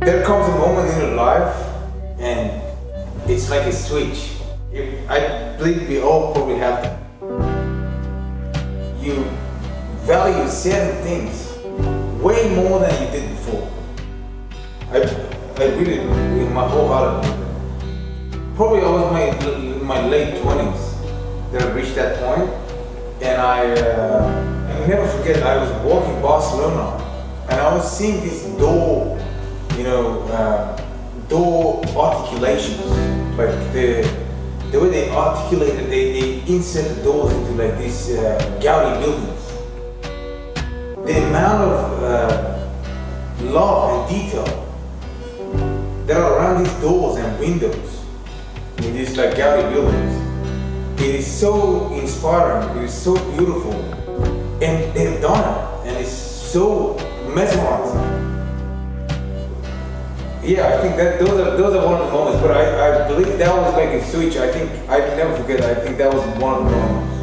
there comes a moment in your life, and it's like a switch. If, I believe we all probably have that. You value certain things way more than you did before. I, I really, in my whole heart. Probably I was my my late twenties that I reached that point, and I, uh, I never forget. I was walking Barcelona, and I was seeing this door, you know, uh, door articulations, like the the way they articulated, they, they insert the doors into like these uh, buildings. The amount of uh, love and detail that are around these doors and windows in these like Gaudi buildings, it is so inspiring, it is so beautiful, and they've done it, and it's so mesmerizing. Yeah, I think that those are those are one of the moments. But I, I believe that was like a switch. I think I never forget. I think that was one of the moments.